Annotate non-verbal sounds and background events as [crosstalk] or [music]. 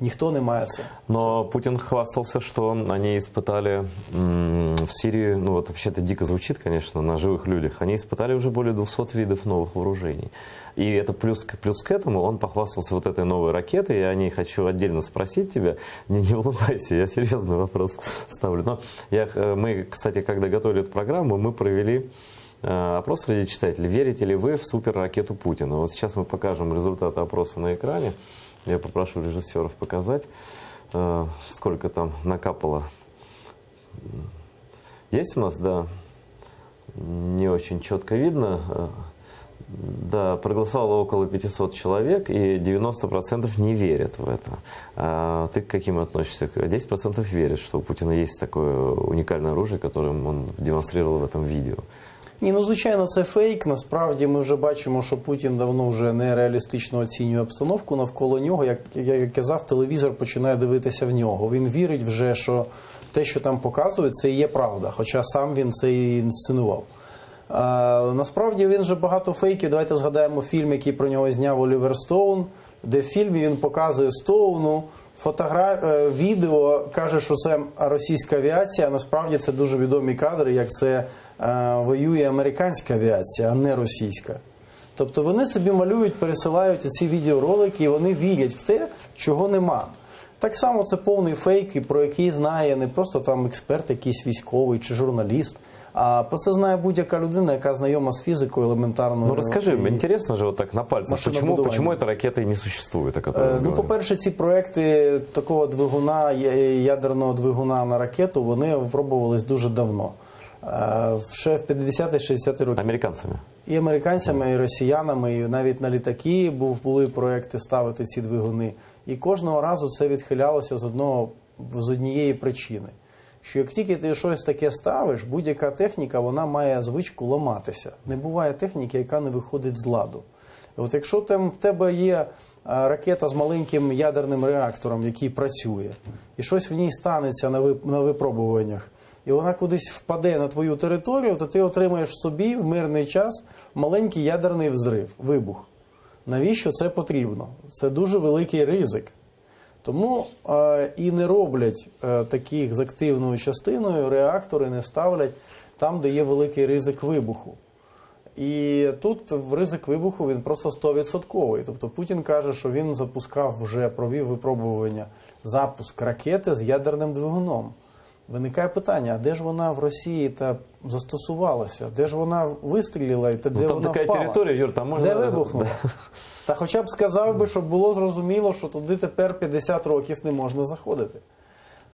Ніхто не має. Но Путин хвастался, что они испытали в Сирии, ну вот вообще это дико звучит, конечно, на живых людях, они испытали уже более 200 видов новых вооружений. И это плюс, плюс к этому он похвастался вот этой новой ракетой, и о ней хочу отдельно спросить тебя. [laughs] Не, не улыбайся, я серьезный вопрос [laughs] ставлю. Но я, э, мы, кстати, когда готовили эту программу, мы провели э, опрос среди читателей. Верите ли вы в суперракету Путина? Вот сейчас мы покажем результаты опроса на экране. Я попрошу режиссеров показать, э, сколько там накапало. Есть у нас, да, не очень четко видно. Э, Да, проголосовало около 500 человек, и 90% не верят в это. А ты к каким относишься? 10% верят, что у Путина есть такое уникальное оружие, которым он демонстрировал в этом видео. Ні, ну звичайно, це фейк. Насправді ми вже бачимо, що Путін давно вже нереалістично оцінює обстановку навколо нього. Як я казав, телевізор починає дивитися в нього. Він вірить вже, що те, що там показують, це і є правда. Хоча сам він це і інсценував. А, насправді він же багато фейків. Давайте згадаємо фільм, який про нього зняв Олівер Стоун, де в фільмі він показує Стоуну. Фотогра... е, відео каже, що це російська авіація. а Насправді це дуже відомі кадри, як це е, воює американська авіація, а не російська. Тобто вони собі малюють, пересилають ці відеоролики, і вони вірять в те, чого нема. Так само це повний фейк, про який знає не просто там експерт, якийсь військовий чи журналіст, а про це знає будь-яка людина, яка знайома з фізикою елементарною. Ну расскажи, І- интересно же вот так на почему, Машинобудование. почему эта ракета и не существует, о Е, Ну, по-перше, ці проекти такого двигуна, ядерного двигуна на ракету, вони випробувались дуже давно. Е, Ще в 50-60-ті роки. Американцами. І американцями, і росіянами, і навіть на літаки був, були проекти ставити ці двигуни. І кожного разу це відхилялося з одного з однієї причини. Що як тільки ти щось таке ставиш, будь-яка техніка вона має звичку ламатися. Не буває техніки, яка не виходить з ладу. От якщо там в тебе є ракета з маленьким ядерним реактором, який працює, і щось в ній станеться на вип- на випробуваннях, і вона кудись впаде на твою територію, то ти отримаєш собі в мирний час маленький ядерний взрив, вибух. Навіщо це потрібно? Це дуже великий ризик. Тому е, і не роблять е, таких з активною частиною, реактори не ставлять там, де є великий ризик вибуху. І тут ризик вибуху він просто 100%. Тобто Путін каже, що він запускав вже провів випробування запуск ракети з ядерним двигуном. Виникає питання: а де ж вона в Росії та застосувалася? Де ж вона вистрілила і та де Ну, там вона така впала? територія, Юр, там можна- Де вибухнула? [laughs] Та хоча б сказав би, щоб було зрозуміло, що туди тепер 50 років не можна заходити.